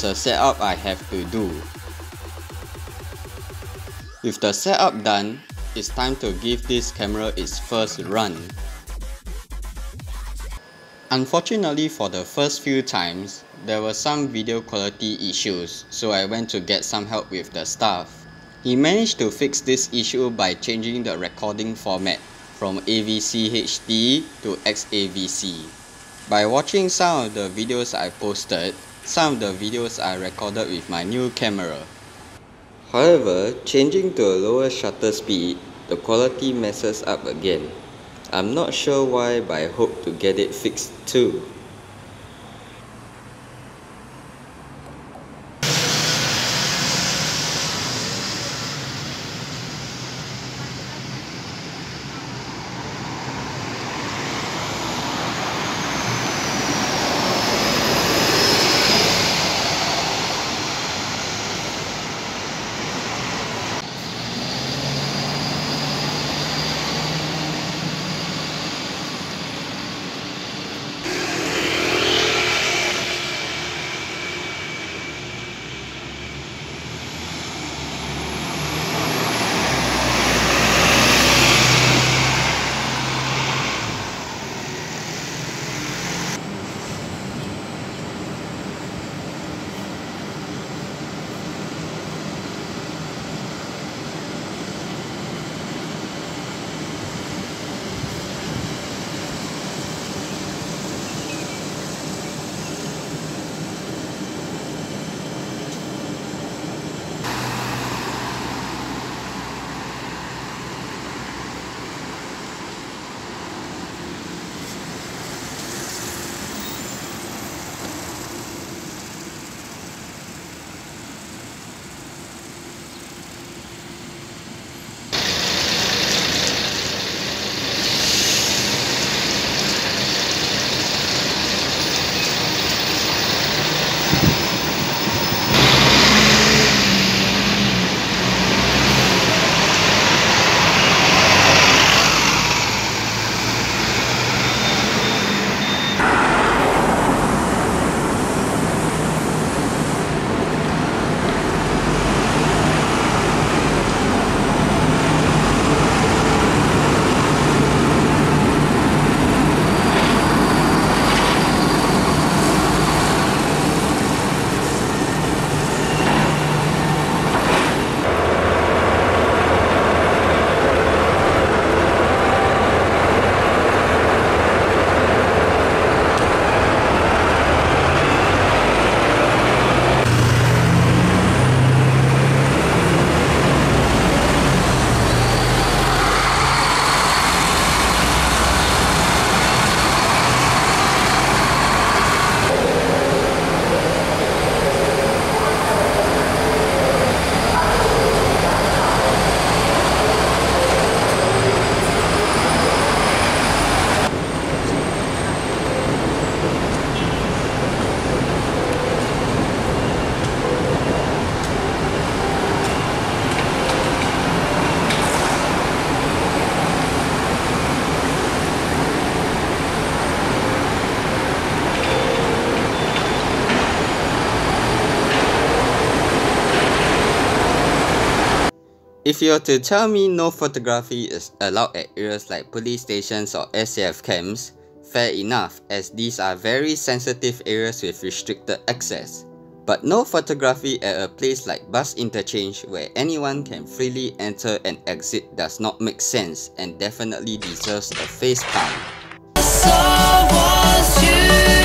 there's a setup I have to do. With the setup done, it's time to give this camera its first run. Unfortunately for the first few times, there were some video quality issues, so I went to get some help with the staff. He managed to fix this issue by changing the recording format from AVC HD to XAVC. By watching some of the videos I posted, some of the videos are recorded with my new camera. However, changing to a lower shutter speed, the quality messes up again. I'm not sure why but I hope to get it fixed too. If you're to tell me no photography is allowed at areas like police stations or SAF camps, fair enough as these are very sensitive areas with restricted access. But no photography at a place like bus interchange where anyone can freely enter and exit does not make sense and definitely deserves a face palm. for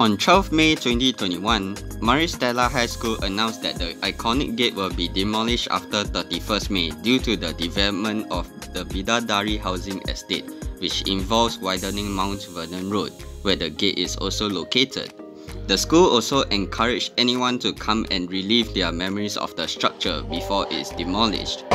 On 12 May 2021, Maris Stella High School announced that the iconic gate will be demolished after 31st May due to the development of the Bidadari housing estate, which involves widening Mount Vernon Road, where the gate is also located. The school also encouraged anyone to come and relive their memories of the structure before it is demolished.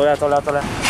走了走了走了。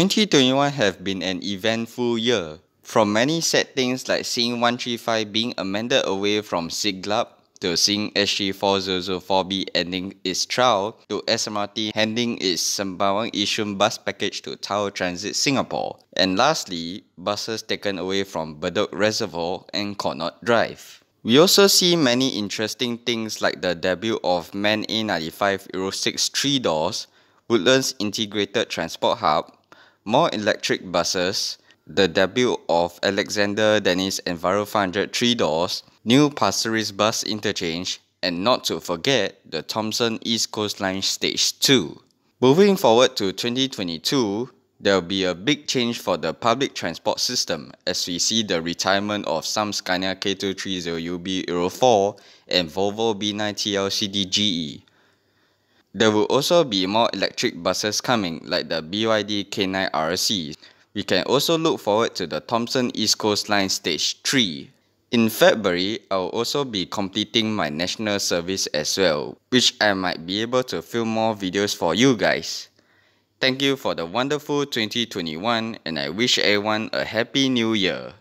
2021 have been an eventful year. From many sad things like seeing 135 being amended away from Siglap to seeing SG4004B ending its trial to SMRT handing its Sembawang Yishun bus package to Tower Transit Singapore. And lastly, buses taken away from Bedok Reservoir and Connaught Drive. We also see many interesting things like the debut of MAN A95 Euro 6 3 doors, Woodlands Integrated Transport Hub, more electric buses, the debut of Alexander Dennis Enviro 500 3 doors, new Pasir Ris bus interchange, and not to forget the Thomson East Coast Line Stage 2. Moving forward to 2022, there will be a big change for the public transport system as we see the retirement of some Scania K230UB Euro 4 and Volvo B9TL CDGE. There will also be more electric buses coming like the BYD K9 RC. We can also look forward to the Thomson East Coast Line Stage 3. In February, I will also be completing my national service as well, which I might be able to film more videos for you guys. Thank you for the wonderful 2021 and I wish everyone a happy new year.